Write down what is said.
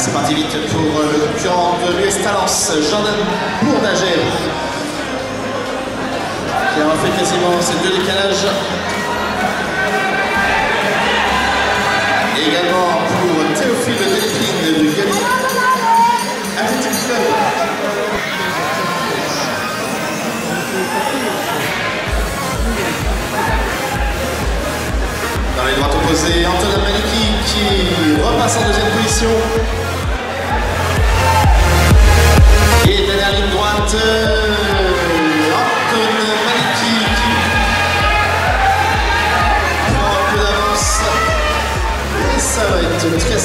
C'est parti vite pour euh, le concurrent de l'US Talence, Jordan Bourdager, qui a refait quasiment ces deux décalages. Et également pour Théophile Delphine du Gabi Athletic Club. Dans les droites opposées, Antonin Maliki qui repasse en deuxième position. eu nunca